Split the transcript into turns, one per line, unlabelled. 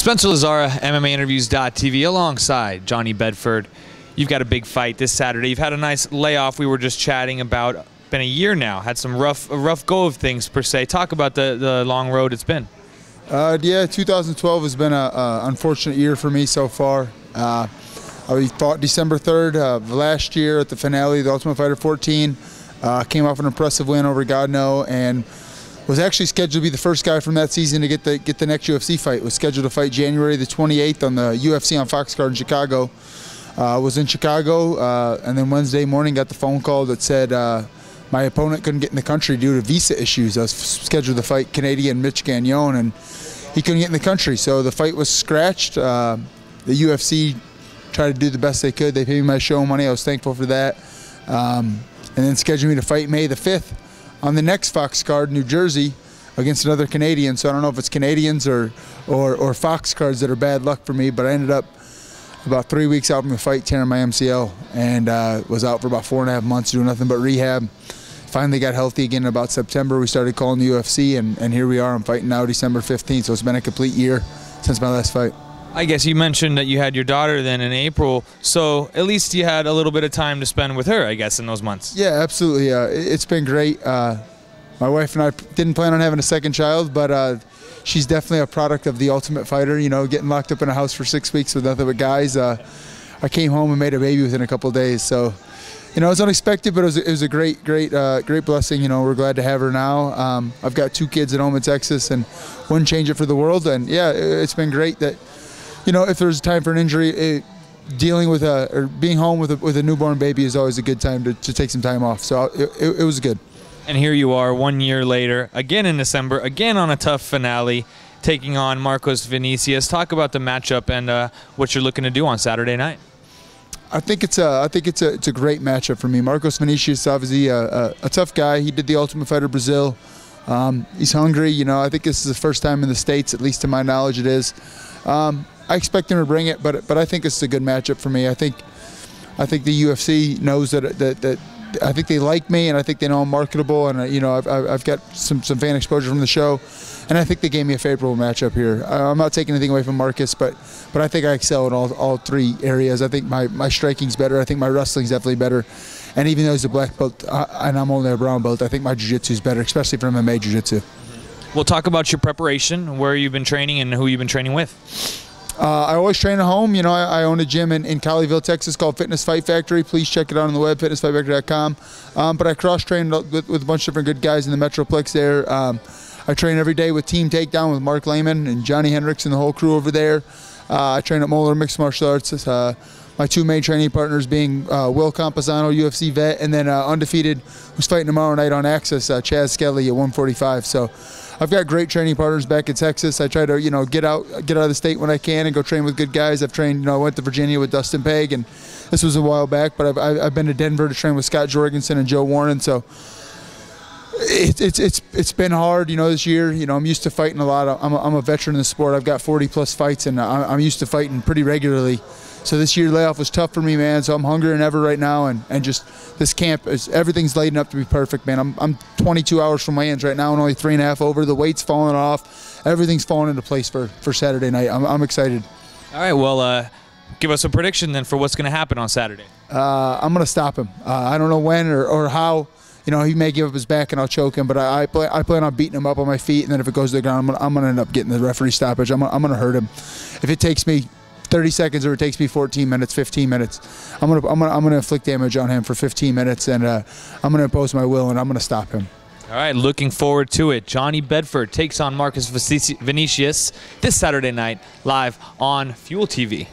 Spencer Lazara, MMAinterviews.tv, alongside Johnny Bedford. You've got a big fight this Saturday. You've had a nice layoff. We were just chatting about. Been a year now. Had some rough, rough go of things per se. Talk about the the long road it's been.
Uh, yeah, 2012 has been an unfortunate year for me so far. Uh, fought December 3rd of last year at the finale the Ultimate Fighter 14. Uh, came off an impressive win over Gaudinot and was actually scheduled to be the first guy from that season to get the get the next UFC fight. Was scheduled to fight January the 28th on the UFC on Fox card in Chicago. Uh, was in Chicago, uh, and then Wednesday morning got the phone call that said uh, my opponent couldn't get in the country due to visa issues. I was scheduled to fight Canadian Mitch Gagnon, and he couldn't get in the country. So the fight was scratched. Uh, the UFC tried to do the best they could. They paid me my show money. I was thankful for that. Um, and then scheduled me to fight May the 5th on the next Fox card, New Jersey, against another Canadian. So I don't know if it's Canadians or, or, or Fox cards that are bad luck for me, but I ended up about three weeks out from the fight, tearing my MCL, and uh, was out for about four and a half months doing nothing but rehab. Finally got healthy again in about September. We started calling the UFC, and, and here we are. I'm fighting now December 15th, so it's been a complete year since my last fight.
I guess you mentioned that you had your daughter then in April, so at least you had a little bit of time to spend with her, I guess, in those months.
Yeah, absolutely. Uh, it's been great. Uh, my wife and I didn't plan on having a second child, but uh, she's definitely a product of the Ultimate Fighter. You know, getting locked up in a house for six weeks with nothing but guys. Uh, I came home and made a baby within a couple days, so you know, it was unexpected, but it was, it was a great, great, uh, great blessing. You know, we're glad to have her now. Um, I've got two kids at home in Texas, and wouldn't change it for the world. And yeah, it's been great that you know, if there's time for an injury, it, dealing with a or being home with a, with a newborn baby is always a good time to, to take some time off. So it, it, it was good.
And here you are, one year later, again in December, again on a tough finale, taking on Marcos Vinicius. Talk about the matchup and uh, what you're looking to do on Saturday night.
I think it's a I think it's a it's a great matchup for me. Marcos Vinicius, obviously a, a, a tough guy. He did the Ultimate Fighter Brazil. Um, he's hungry. You know, I think this is the first time in the states, at least to my knowledge, it is. Um, I expect him to bring it, but but I think it's a good matchup for me. I think I think the UFC knows that that that. I think they like me, and I think they know I'm marketable, and you know I've, I've got some, some fan exposure from the show, and I think they gave me a favorable matchup here. I'm not taking anything away from Marcos, but but I think I excel in all, all three areas. I think my, my striking's better. I think my wrestling's definitely better, and even though he's a black belt and I'm only a brown belt, I think my jiu-jitsu is better, especially for MMA jiu-jitsu.
We'll talk about your preparation, where you've been training, and who you've been training with.
Uh, I always train at home. You know, I, I own a gym in, in Colleyville, Texas called Fitness Fight Factory. Please check it out on the web, fitnessfightfactory.com. Um, but I cross train with, with, a bunch of different good guys in the Metroplex there. Um, I train every day with Team Takedown with Mark Laimon and Johnny Hendricks and the whole crew over there. Uh, I train at Moeller Mixed Martial Arts. Uh, my two main training partners being uh, Will Campuzano, UFC vet, and then uh, Undefeated, who's fighting tomorrow night on AXS, uh, Chas Skelly at 145. So I've got great training partners back in Texas. I try to, you know, get out get out of the state when I can and go train with good guys. I've trained, you know, I went to Virginia with Dustin Pague, and this was a while back, but I've, I've been to Denver to train with Scott Jorgensen and Joe Warren. So it's it's it's it's been hard, you know, this year. You know, I'm used to fighting a lot. I'm a, I'm a veteran in the sport. I've got 40 plus fights, and I'm used to fighting pretty regularly. So this year layoff was tough for me, man. So I'm hungrier than ever right now, and, and just this camp is everything's laden up to be perfect, man. I'm, I'm 22 hours from weigh-ins right now, and only three and a half over. The weight's falling off. Everything's falling into place for for Saturday night. I'm, I'm excited.
All right, well, uh, give us a prediction then for what's going to happen on Saturday.
Uh, I'm going to stop him. Uh, I don't know when or, or how. You know, he may give up his back and I'll choke him, but I, I, play, I plan on beating him up on my feet, and then if it goes to the ground, I'm going to end up getting the referee stoppage. I'm, I'm going to hurt him. If it takes me 30 seconds or it takes me 14 minutes, 15 minutes. I'm gonna I'm gonna I'm gonna inflict damage on him for 15 minutes, and uh, I'm gonna impose my will, and I'm gonna stop him.
All right, looking forward to it. Johnny Bedford takes on Marcos Vinicius this Saturday night live on Fuel TV.